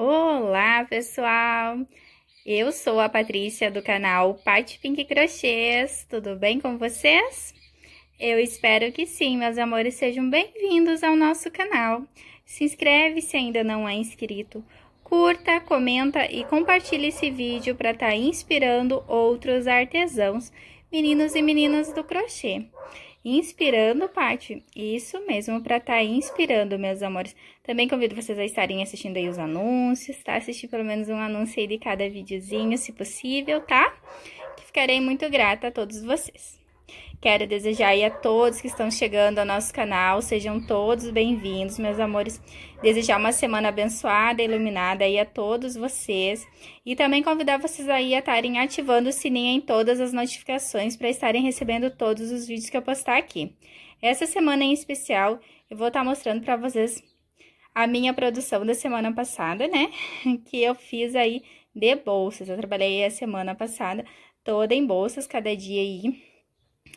Olá, pessoal! Eu sou a Patrícia do canal Pat Pink Crochês. Tudo bem com vocês? Eu espero que sim, meus amores, sejam bem-vindos ao nosso canal. Se inscreve se ainda não é inscrito, curta, comenta e compartilhe esse vídeo para estar tá inspirando outros artesãos, meninos e meninas do crochê inspirando parte. Isso mesmo, para estar tá inspirando, meus amores. Também convido vocês a estarem assistindo aí os anúncios, tá? Assistir pelo menos um anúncio aí de cada videozinho, se possível, tá? Que ficarei muito grata a todos vocês. Quero desejar aí a todos que estão chegando ao nosso canal, sejam todos bem-vindos, meus amores. Desejar uma semana abençoada iluminada aí a todos vocês. E também convidar vocês aí a estarem ativando o sininho em todas as notificações para estarem recebendo todos os vídeos que eu postar aqui. Essa semana em especial, eu vou estar mostrando para vocês a minha produção da semana passada, né? Que eu fiz aí de bolsas. Eu trabalhei a semana passada toda em bolsas, cada dia aí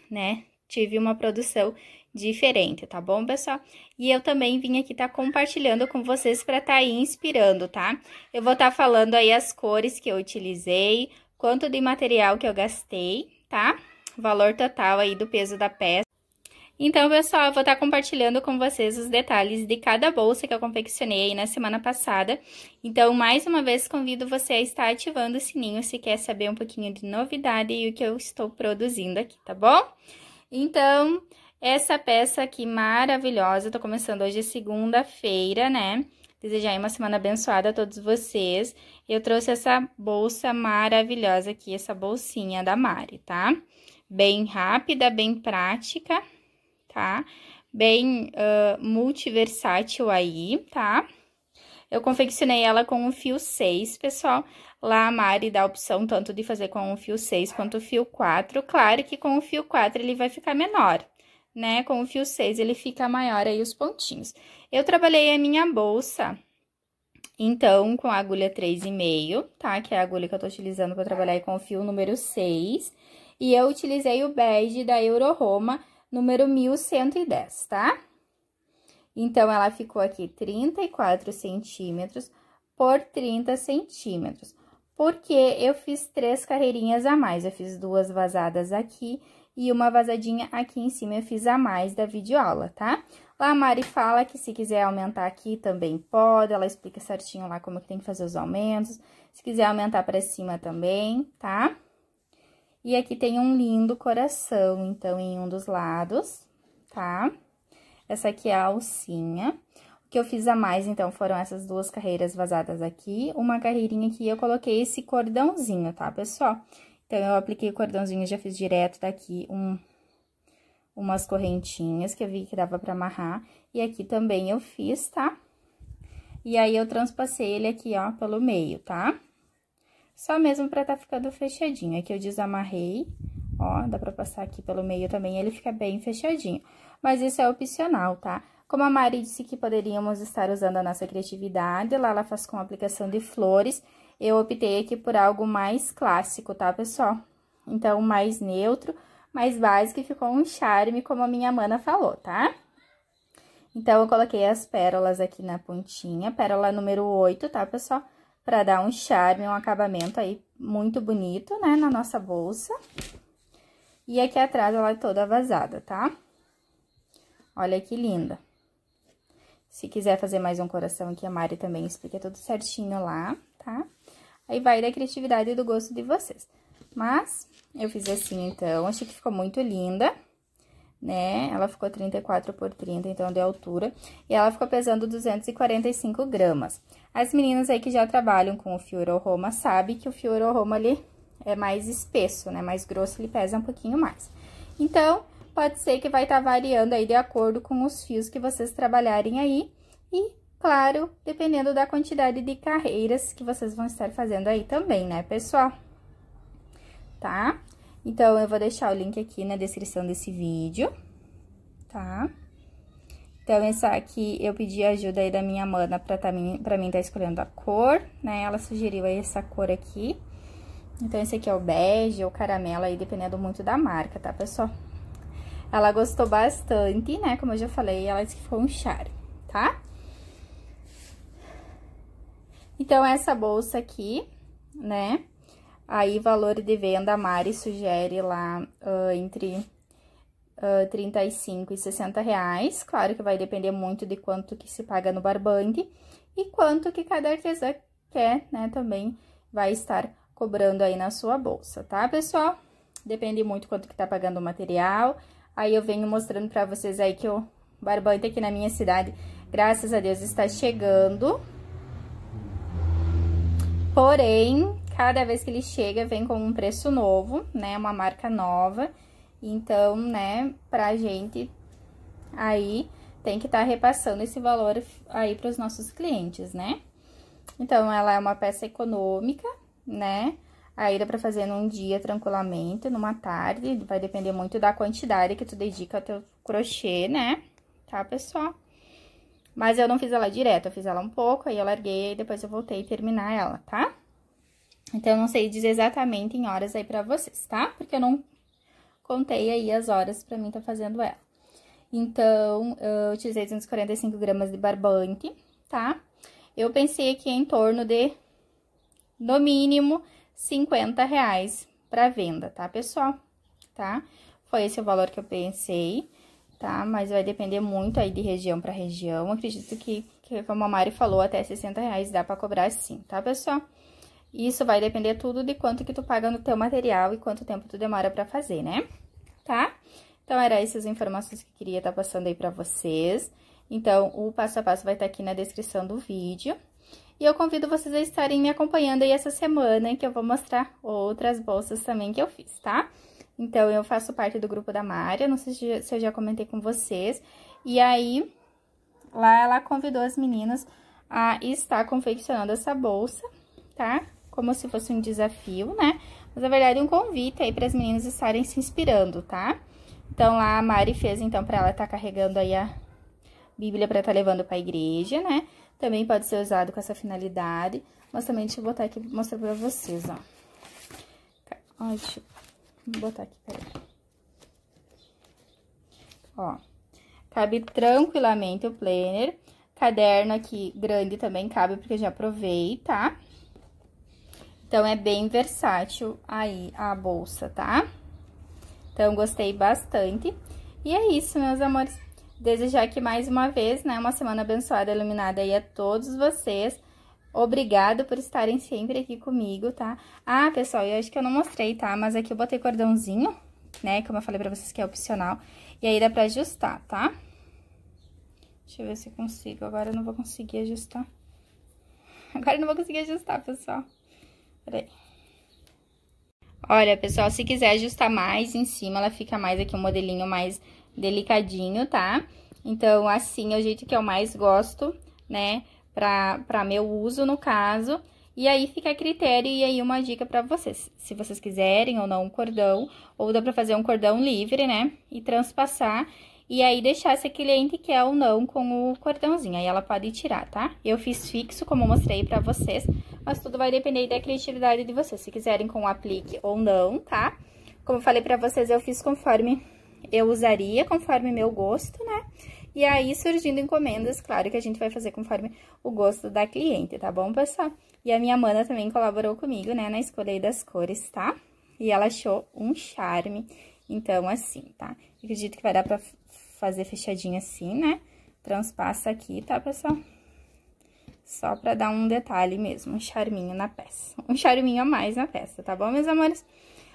né? Tive uma produção diferente, tá bom, pessoal? E eu também vim aqui tá compartilhando com vocês para tá aí inspirando, tá? Eu vou tá falando aí as cores que eu utilizei, quanto de material que eu gastei, tá? valor total aí do peso da peça. Então, pessoal, eu vou estar compartilhando com vocês os detalhes de cada bolsa que eu confeccionei aí na semana passada. Então, mais uma vez, convido você a estar ativando o sininho se quer saber um pouquinho de novidade e o que eu estou produzindo aqui, tá bom? Então, essa peça aqui maravilhosa, eu tô começando hoje segunda-feira, né? Desejar uma semana abençoada a todos vocês. Eu trouxe essa bolsa maravilhosa aqui, essa bolsinha da Mari, tá? Bem rápida, bem prática tá? Bem uh, multiversátil aí, tá? Eu confeccionei ela com o fio 6, pessoal. Lá a Mari dá a opção tanto de fazer com o fio 6 quanto o fio 4. Claro que com o fio 4 ele vai ficar menor, né? Com o fio 6 ele fica maior aí os pontinhos. Eu trabalhei a minha bolsa, então, com a agulha 3,5, tá? Que é a agulha que eu tô utilizando para trabalhar com o fio número 6. E eu utilizei o bege da Euro Roma número 1110, tá? Então, ela ficou aqui 34 centímetros por 30 centímetros. Porque eu fiz três carreirinhas a mais, eu fiz duas vazadas aqui e uma vazadinha aqui em cima eu fiz a mais da videoaula, tá? Lá a Mari fala que se quiser aumentar aqui também pode, ela explica certinho lá como que tem que fazer os aumentos. Se quiser aumentar para cima também, tá? E aqui tem um lindo coração, então, em um dos lados, tá? Essa aqui é a alcinha. O que eu fiz a mais, então, foram essas duas carreiras vazadas aqui. Uma carreirinha aqui, eu coloquei esse cordãozinho, tá, pessoal? Então, eu apliquei o cordãozinho, já fiz direto daqui um, umas correntinhas que eu vi que dava pra amarrar. E aqui também eu fiz, tá? E aí, eu transpassei ele aqui, ó, pelo meio, tá? Só mesmo pra tá ficando fechadinho. Aqui eu desamarrei, ó, dá pra passar aqui pelo meio também, ele fica bem fechadinho. Mas isso é opcional, tá? Como a Mari disse que poderíamos estar usando a nossa criatividade, lá ela faz com aplicação de flores, eu optei aqui por algo mais clássico, tá, pessoal? Então, mais neutro, mais básico e ficou um charme, como a minha mana falou, tá? Então, eu coloquei as pérolas aqui na pontinha, pérola número 8, tá, pessoal? Para dar um charme, um acabamento aí muito bonito, né, na nossa bolsa. E aqui atrás ela é toda vazada, tá? Olha que linda. Se quiser fazer mais um coração aqui, a Mari também explica tudo certinho lá, tá? Aí vai da criatividade e do gosto de vocês. Mas, eu fiz assim, então, achei que ficou muito linda né? Ela ficou 34 por 30, então, de altura. E ela ficou pesando 245 gramas. As meninas aí que já trabalham com o fio Roma sabem que o fio Roma, ele é mais espesso, né? Mais grosso, ele pesa um pouquinho mais. Então, pode ser que vai estar tá variando aí de acordo com os fios que vocês trabalharem aí. E, claro, dependendo da quantidade de carreiras que vocês vão estar fazendo aí também, né, pessoal? Tá? Então, eu vou deixar o link aqui na descrição desse vídeo, tá? Então, essa aqui, eu pedi ajuda aí da minha mana pra, tá, pra mim tá escolhendo a cor, né? Ela sugeriu aí essa cor aqui. Então, esse aqui é o bege ou caramelo aí, dependendo muito da marca, tá, pessoal? Ela gostou bastante, né? Como eu já falei, ela disse que foi um charme, tá? Então, essa bolsa aqui, né? Aí, valor de venda, a Mari sugere lá uh, entre uh, 35 e 60 reais. Claro que vai depender muito de quanto que se paga no barbante e quanto que cada artesã quer, né? Também vai estar cobrando aí na sua bolsa, tá, pessoal? Depende muito quanto que tá pagando o material. Aí eu venho mostrando pra vocês aí que o barbante aqui na minha cidade, graças a Deus, está chegando. Porém, cada vez que ele chega, vem com um preço novo, né? Uma marca nova. Então, né, pra gente aí tem que estar tá repassando esse valor aí para os nossos clientes, né? Então, ela é uma peça econômica, né? Aí dá pra fazer num dia tranquilamente, numa tarde, vai depender muito da quantidade que tu dedica ao teu crochê, né? Tá, pessoal? Mas eu não fiz ela direto, eu fiz ela um pouco, aí eu larguei, depois eu voltei a terminar ela, tá? Então, eu não sei dizer exatamente em horas aí pra vocês, tá? Porque eu não contei aí as horas pra mim tá fazendo ela. Então, eu utilizei 245 gramas de barbante, tá? Eu pensei aqui em torno de, no mínimo, 50 reais pra venda, tá, pessoal? Tá? Foi esse o valor que eu pensei, tá? Mas vai depender muito aí de região pra região. Acredito que, que como a Mari falou, até 60 reais dá pra cobrar sim, tá, pessoal? Isso vai depender tudo de quanto que tu paga no teu material e quanto tempo tu demora pra fazer, né? Tá? Então, era essas informações que eu queria estar tá passando aí pra vocês. Então, o passo a passo vai estar tá aqui na descrição do vídeo. E eu convido vocês a estarem me acompanhando aí essa semana, que eu vou mostrar outras bolsas também que eu fiz, tá? Então, eu faço parte do grupo da Mária, não sei se eu já comentei com vocês. E aí, lá ela convidou as meninas a estar confeccionando essa bolsa, tá? Como se fosse um desafio, né? Mas, na verdade, um convite aí para as meninas estarem se inspirando, tá? Então, lá a Mari fez, então, para ela estar tá carregando aí a Bíblia para estar tá levando para a igreja, né? Também pode ser usado com essa finalidade. Mas também deixa eu botar aqui mostrar para vocês, ó. Ó, deixa eu botar aqui, peraí. Ó, cabe tranquilamente o planner. Caderno aqui grande também cabe, porque já provei, tá? Então, é bem versátil aí a bolsa, tá? Então, gostei bastante. E é isso, meus amores. Desejar aqui mais uma vez, né, uma semana abençoada, iluminada aí a todos vocês. Obrigado por estarem sempre aqui comigo, tá? Ah, pessoal, eu acho que eu não mostrei, tá? Mas aqui eu botei cordãozinho, né? Como eu falei pra vocês que é opcional. E aí dá pra ajustar, tá? Deixa eu ver se consigo. Agora eu não vou conseguir ajustar. Agora eu não vou conseguir ajustar, pessoal. Peraí. Olha, pessoal, se quiser ajustar mais em cima, ela fica mais aqui um modelinho mais delicadinho, tá? Então, assim é o jeito que eu mais gosto, né? Pra, pra meu uso, no caso. E aí fica a critério e aí uma dica pra vocês. Se vocês quiserem ou não um cordão, ou dá pra fazer um cordão livre, né? E transpassar. E aí deixar se a cliente quer ou não com o cordãozinho. Aí ela pode tirar, tá? Eu fiz fixo, como eu mostrei pra vocês mas tudo vai depender da criatividade de vocês, se quiserem com aplique ou não, tá? Como eu falei pra vocês, eu fiz conforme eu usaria, conforme meu gosto, né? E aí, surgindo encomendas, claro que a gente vai fazer conforme o gosto da cliente, tá bom, pessoal? E a minha mana também colaborou comigo, né, na escolha das cores, tá? E ela achou um charme, então, assim, tá? acredito que vai dar pra fazer fechadinho assim, né? Transpassa aqui, tá, pessoal? Só pra dar um detalhe mesmo, um charminho na peça. Um charminho a mais na peça, tá bom, meus amores?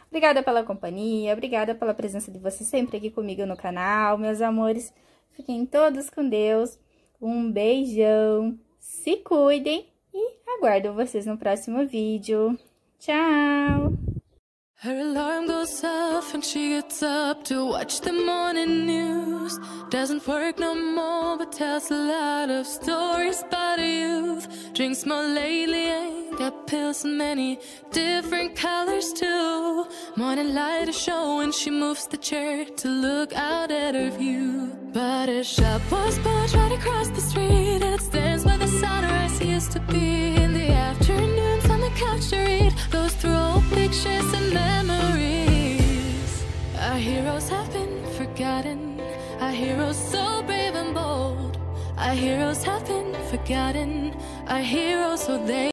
Obrigada pela companhia, obrigada pela presença de vocês sempre aqui comigo no canal, meus amores. Fiquem todos com Deus. Um beijão, se cuidem e aguardo vocês no próximo vídeo. Tchau! Her alarm goes off and she gets up to watch the morning news. Doesn't work no more, but tells a lot of stories about youth. Drinks more lately, ain't got pills in many different colors too. Morning light is showing, she moves the chair to look out at her view. But a shop was built right across the street, heroes have been forgotten. Our heroes, so they.